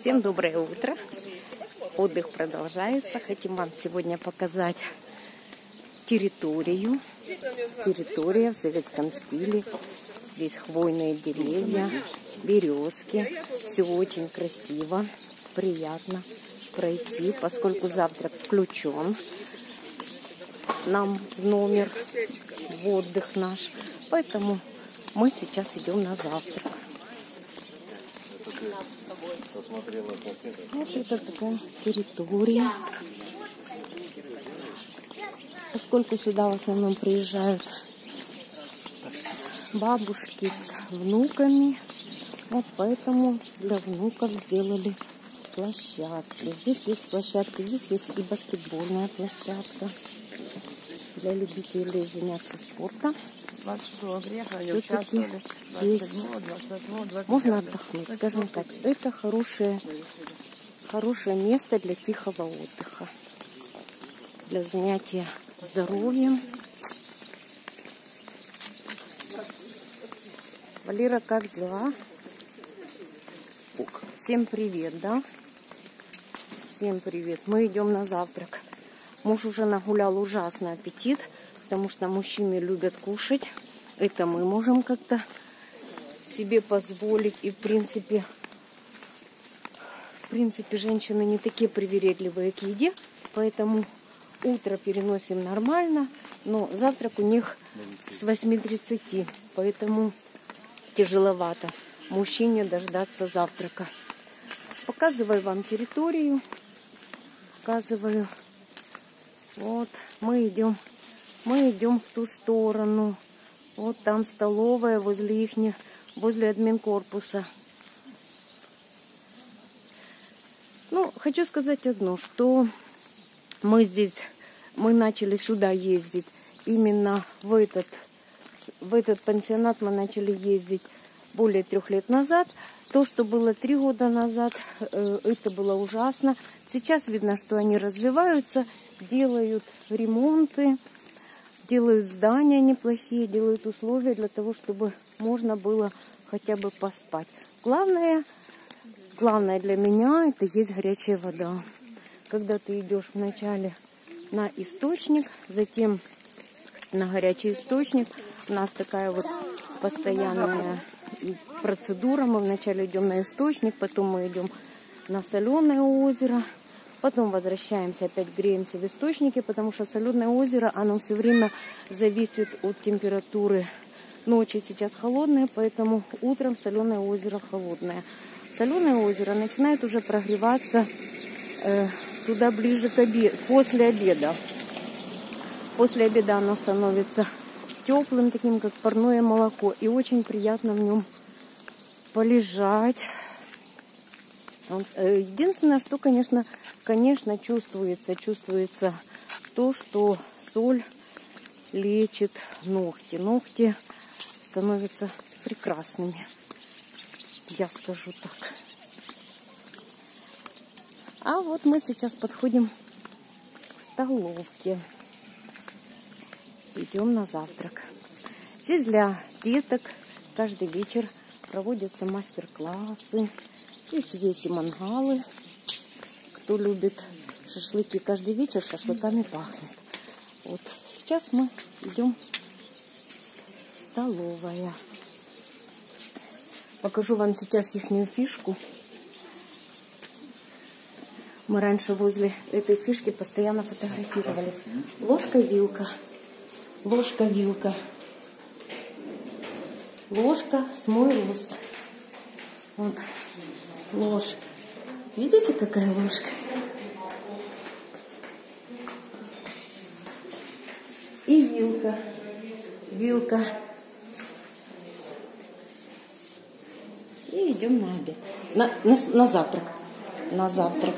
Всем доброе утро. Отдых продолжается. Хотим вам сегодня показать территорию. Территория в советском стиле. Здесь хвойные деревья, березки. Все очень красиво, приятно пройти, поскольку завтрак включен нам номер, в отдых наш. Поэтому мы сейчас идем на завтрак. Вот это такая территория. Поскольку сюда в основном приезжают бабушки с внуками, вот поэтому для внуков сделали площадку. Здесь есть площадка, здесь есть и баскетбольная площадка для любителей заняться спортом. 26 греха Все-таки есть. Можно отдохнуть, скажем так. Это хорошее, хорошее место для тихого отдыха, для занятия здоровьем. Валера, как дела? Всем привет, да? Всем привет. Мы идем на завтрак. Муж уже нагулял ужасный аппетит, потому что мужчины любят кушать. Это мы можем как-то себе позволить. И в принципе, в принципе, женщины не такие привередливые к еде, поэтому утро переносим нормально, но завтрак у них с 8.30, поэтому тяжеловато мужчине дождаться завтрака. Показываю вам территорию, показываю. Вот, мы идем, мы идем в ту сторону. Вот там столовая возле их, возле админкорпуса. Ну, хочу сказать одно, что мы здесь, мы начали сюда ездить именно в этот, в этот пансионат мы начали ездить более трех лет назад. То, что было три года назад, э, это было ужасно. Сейчас видно, что они развиваются, делают ремонты, делают здания неплохие, делают условия для того, чтобы можно было хотя бы поспать. Главное, главное для меня это есть горячая вода. Когда ты идешь вначале на источник, затем на горячий источник, у нас такая вот постоянная процедура. Мы вначале идем на источник, потом мы идем на соленое озеро, потом возвращаемся, опять греемся в источнике, потому что соленое озеро, оно все время зависит от температуры ночи. Сейчас холодное, поэтому утром соленое озеро холодное. Соленое озеро начинает уже прогреваться э, туда ближе к обеду, после обеда. После обеда оно становится теплым, таким как парное молоко. И очень приятно в нем полежать. Э, единственное, что, конечно, конечно, чувствуется, чувствуется то, что соль лечит ногти. Ногти становятся прекрасными. Я скажу так. А вот мы сейчас подходим к столовке идем на завтрак. Здесь для деток каждый вечер проводятся мастер-классы. Здесь есть и мангалы. Кто любит шашлыки, каждый вечер шашлыками пахнет. Вот сейчас мы идем столовая. Покажу вам сейчас их фишку. Мы раньше возле этой фишки постоянно фотографировались. Ложка-вилка ложка-вилка. Ложка с мой рост. Вот ложка. Видите, какая ложка? И вилка. Вилка. И идем на обед. На, на, на завтрак. На завтрак.